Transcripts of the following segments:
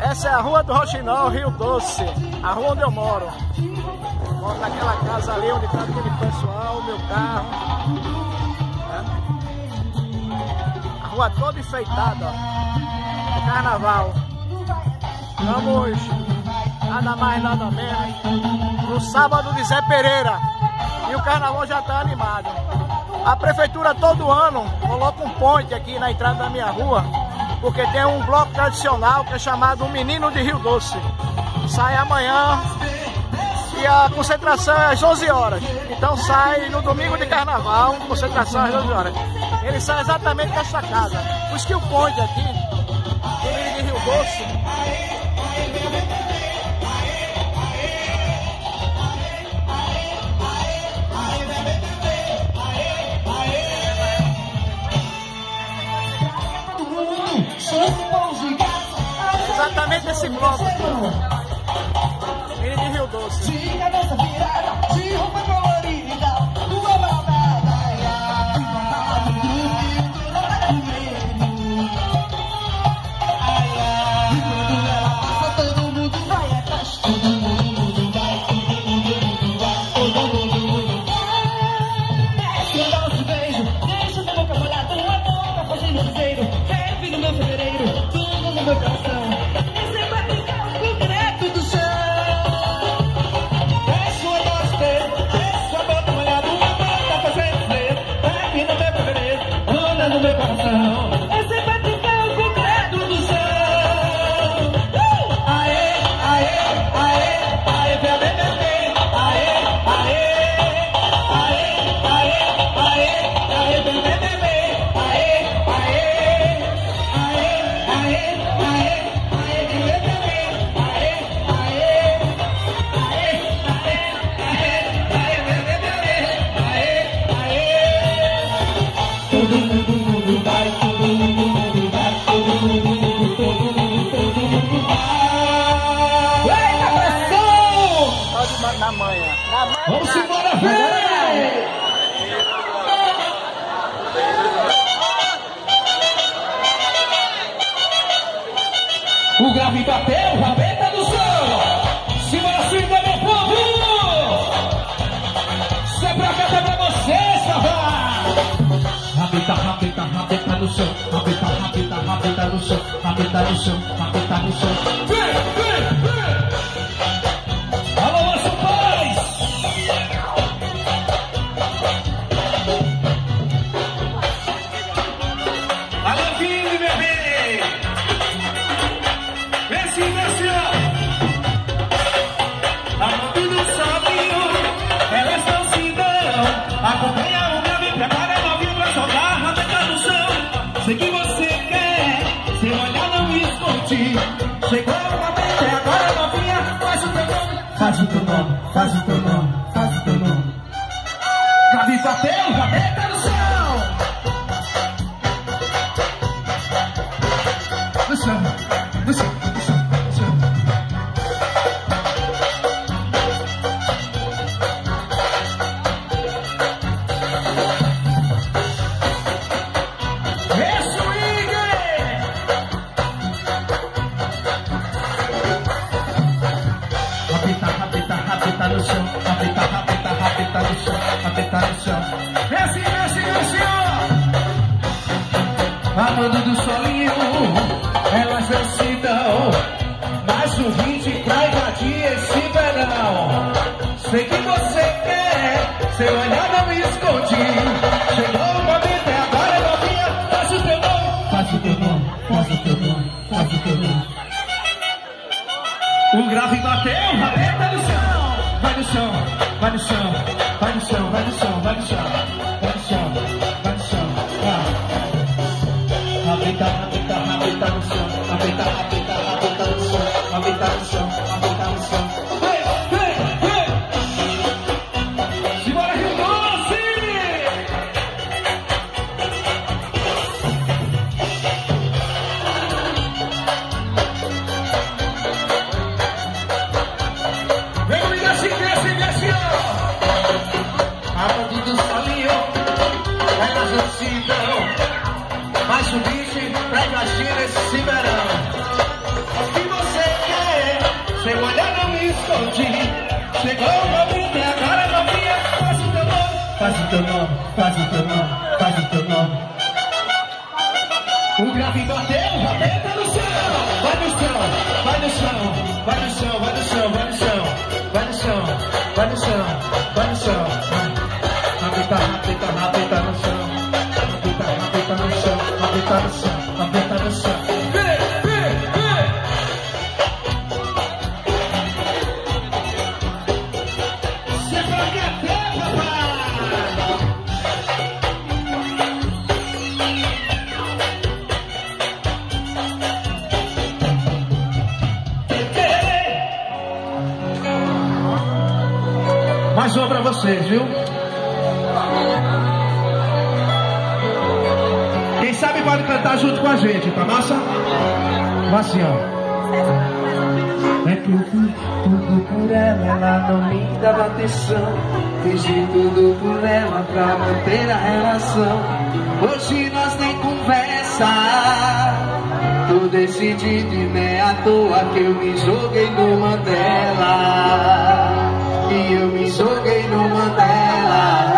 Essa é a rua do Rochinol, Rio Doce, a rua onde eu moro. Moro naquela casa ali onde está aquele pessoal, meu carro. É. A rua toda enfeitada, ó. Carnaval. Vamos, nada mais, nada menos, no sábado de Zé Pereira. E o carnaval já está animado. A prefeitura todo ano coloca um ponte aqui na entrada da minha rua porque tem um bloco tradicional que é chamado Menino de Rio Doce. Sai amanhã e a concentração é às 11 horas. Então sai no domingo de carnaval, concentração às 11 horas. Ele sai exatamente desta casa. Por isso que o ponte aqui, Menino de Rio Doce, esse bloco. Ele de Rio Doce. De cabeça virada, de roupa tudo no Vamos embora, velho! O grave bateu, rabeta no chão! Simbora, simbora, meu povo! Isso é pra cá, é pra você, Savá! Rabeta, rabeta, rabeta no chão! Rabeta, rabeta, rabeta no chão! Rabeta no chão, rabeta no chão! Faz o teu nome, faz o teu nome, Rapita no chão. Desce, desce, desce, ó. Amando do solinho, elas dão. Mas o ritmo pra invadir esse verão. Sei que você quer, seu olhar não me esconde. Chegou o momento, é agora, novinha. Faz o teu nome, faz o teu nome, faz o teu nome, faz o teu nome. O grave bateu, rabeta no chão. Vai no chão, vai no chão, vai no chão, vai no chão, vai Seu olhar não me escondi Chegou uma minha cara novinha Faz o teu nome, faz o teu nome, faz o teu nome, faz o teu nome. O grave bateu, bateu no chão. Vai no chão, vai no chão, vai no chão, vai no chão, vai no chão. Vocês, viu? Quem sabe pode cantar junto com a gente, tá massa? Vai assim, ó. É que eu fiz tudo por ela, ela não me dava atenção. Fiz tudo por ela pra manter a relação. Hoje nós nem conversa. Tô decidido e é à toa que eu me joguei numa dela. Eu me joguei numa dela.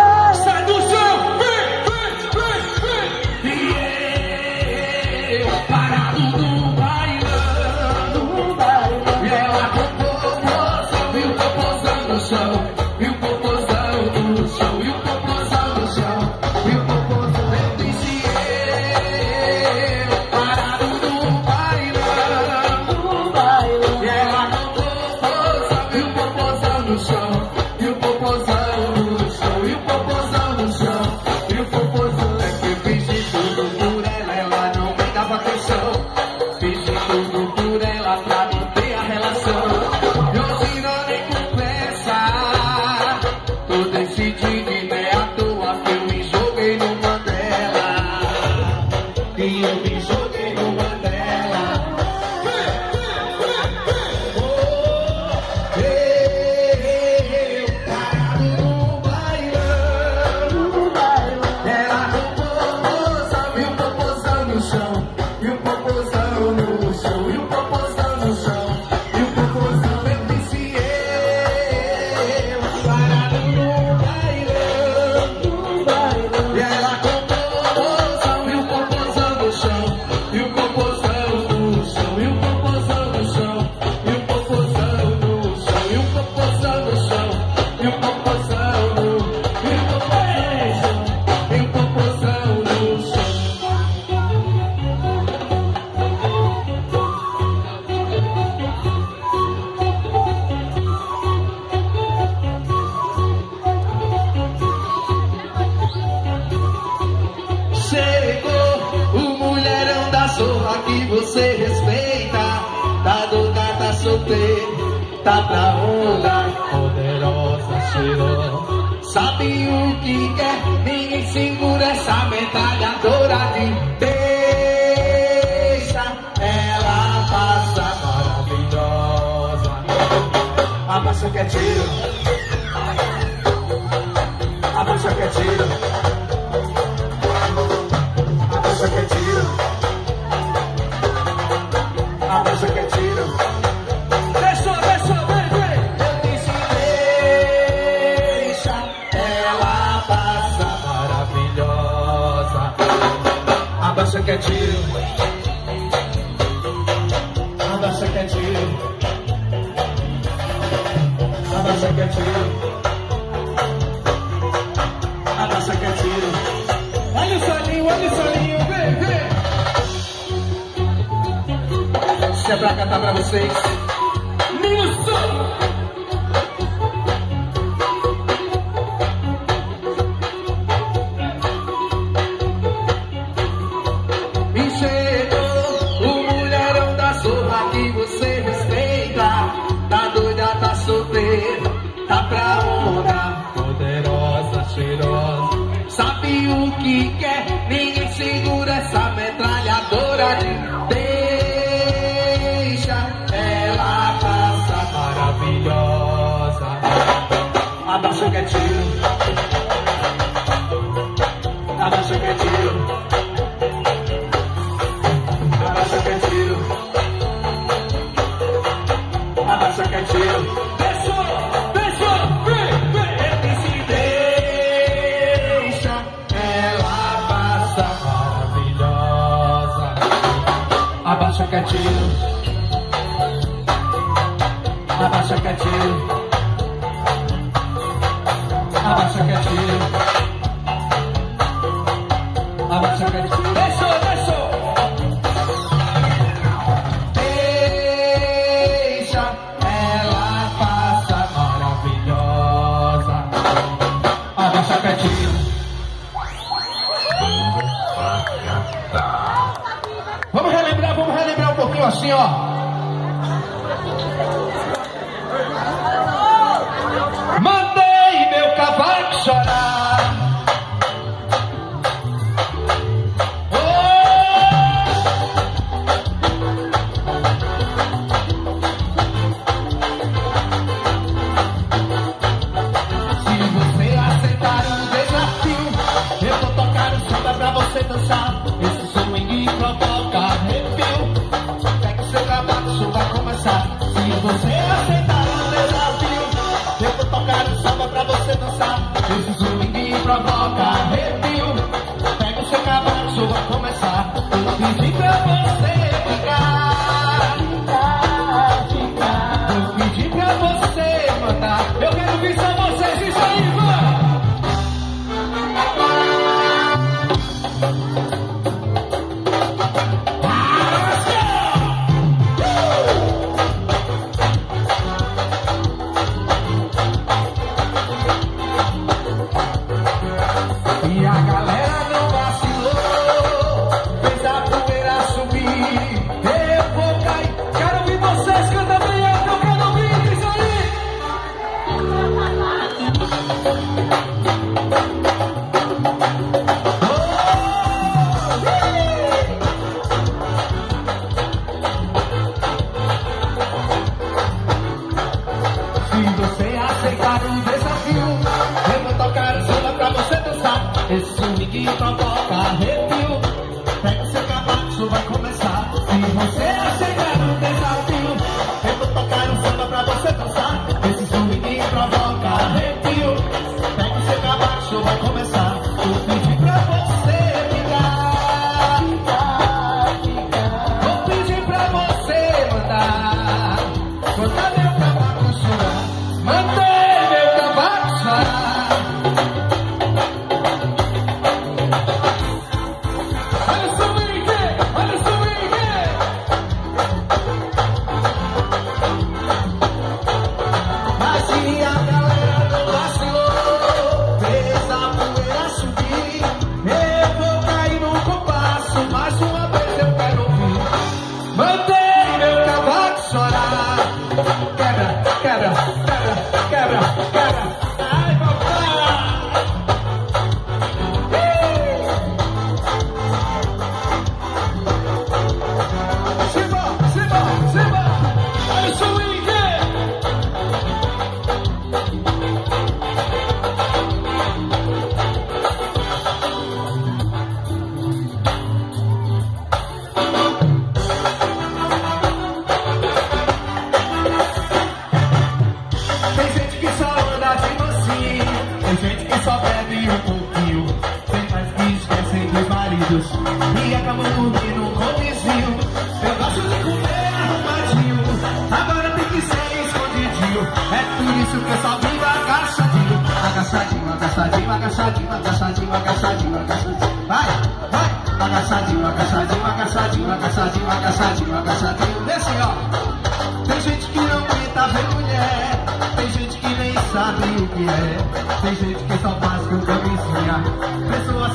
Pra onda, poderosa, cheirosa. Sabe o que quer? Ninguém segura essa metralhadora de deixa ela passa maravilhosa. Abaixa que é tiro, Tiro. Abaixa que tiro. Abaixa que tiro. Abaixa que tiro. Olha o solinho, olha o solinho, vem, vem. Isso é pra cantar pra vocês. Abaixa que é Vamos relembrar, vamos relembrar um pouquinho assim, ó. formiguinho provoca arrepio. Pega seu cabaço, vai começar. Se você aceitar. bagaçadinho, bagaçadinho, bagaçadinho, bagaçadinho. Vai, vai. Bagaçadinho, bagaçadinho, bagaçadinho, bagaçadinho, bagaçadinho, bagaçadinho. Desce, ó. Tem gente que não grita ver mulher. Tem gente que nem sabe o que é. Tem gente que só faz com camisinha. Pessoa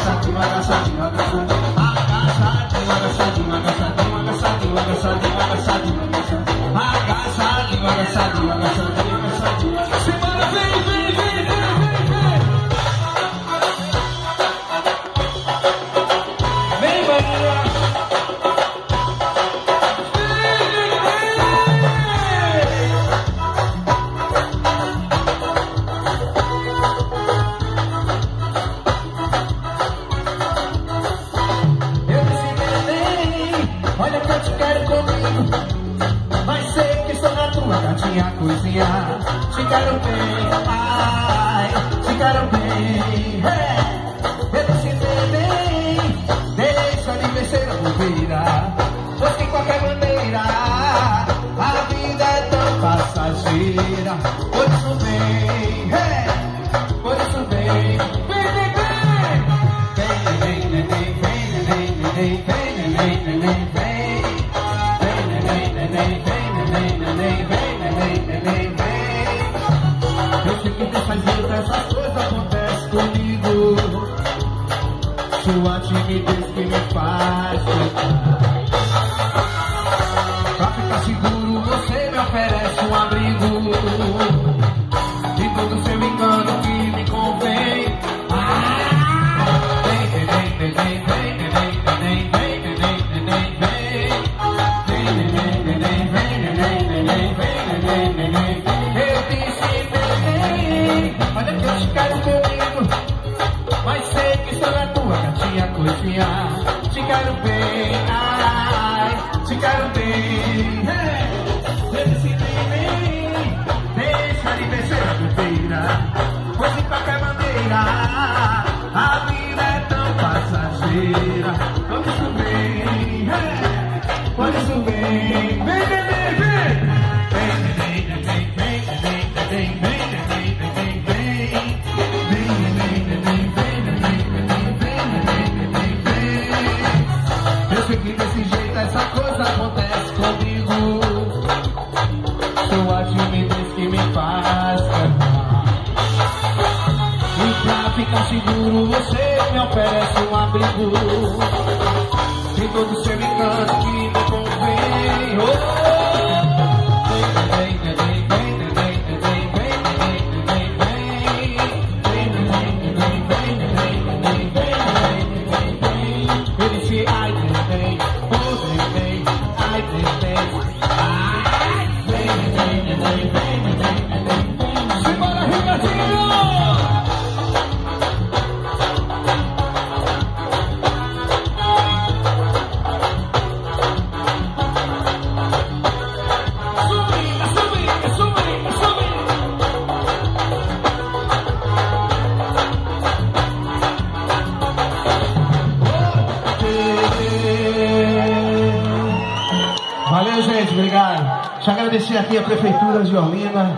Manasa, Manasa, Manasa, Manasa, Manasa, Manasa, se eu te quero comigo Mas sei que estou na tua gatinha cozinhar, Te quero bem, ai, te quero bem é. Eu precisei bem, deixa de vencer a bobeira Pois de qualquer maneira A vida é tão passageira. Por isso vem, é. por isso vem Vem, vem, vem Vem, vem, vem, vem, vem, vem, vem, vem. Quero comigo Mas sei que estou na tua gatinha coisinha. Te quero bem, sei que desse jeito essa coisa acontece comigo. Sua timidez que me faz cantar. E pra ficar seguro você me oferece um abrigo Thank you. Aqui a Prefeitura de Olinda.